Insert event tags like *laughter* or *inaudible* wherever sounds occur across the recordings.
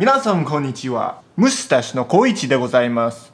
皆さんこんにちは。ムスタシの小一でございます。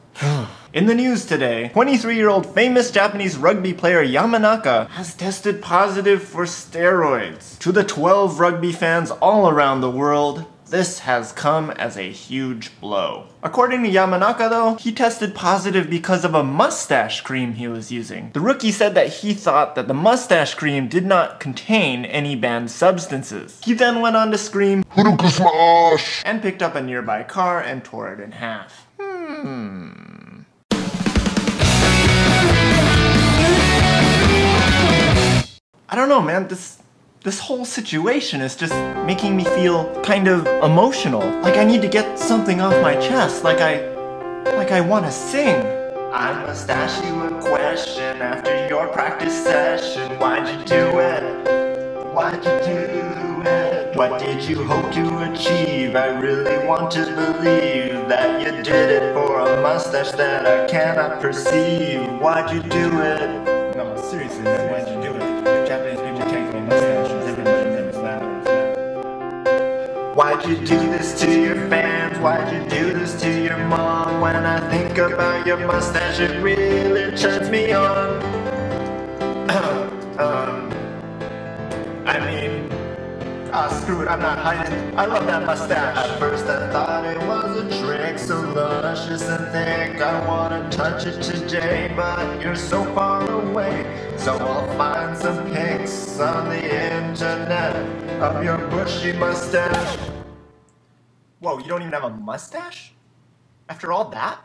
In the news today, 23-year-old famous Japanese rugby player Yamanaka has tested positive for steroids. To the 12 rugby fans all around the world, this has come as a huge blow. According to Yamanaka though, he tested positive because of a mustache cream he was using. The rookie said that he thought that the mustache cream did not contain any banned substances. He then went on to scream, Smash! and picked up a nearby car and tore it in half. Hmm. I don't know, man. This this whole situation is just making me feel kind of emotional. Like I need to get something off my chest. Like I like I want to sing. I must ask you a question after your practice session. Why'd you do it? Why'd you do it? What did you hope to achieve? I really want to believe that you did it for a mustache that I cannot perceive. Why'd you do it? No, seriously, why'd you do it? Why'd you do this to your fans? Why'd you do this to your mom? When I think about your mustache, it really turns me on. *coughs* um, I mean, ah, screw it, I'm not hiding. I love that mustache. At first I thought it was a trick, so luscious and thick. I wanna touch it today, but you're so far away. So I'll find some pics on the internet of your bushy mustache. Whoa, you don't even have a mustache? After all that?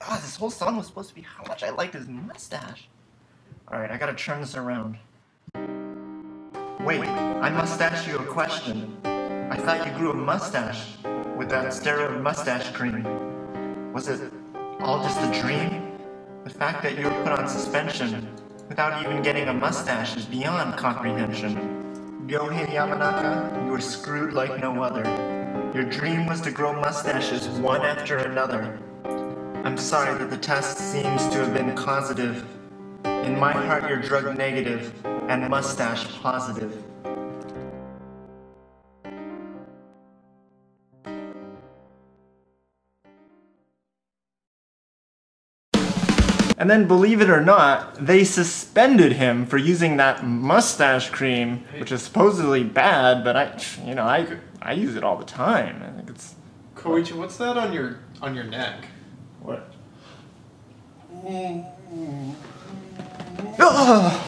Ah, this whole song was supposed to be how much I liked his mustache. Alright, I gotta turn this around. Wait, I must ask you a question. I thought you grew a mustache with that steroid mustache cream. Was it all just a dream? The fact that you were put on suspension without even getting a mustache is beyond comprehension. Ryohei Yamanaka, you were screwed like no other. Your dream was to grow mustaches one after another. I'm sorry that the test seems to have been causative. In my heart, you're drug negative and mustache positive. And then, believe it or not, they suspended him for using that mustache cream, which is supposedly bad, but I, you know, I, I use it all the time. I think it's Koichi, what's that on your on your neck? what? Mm. Ugh!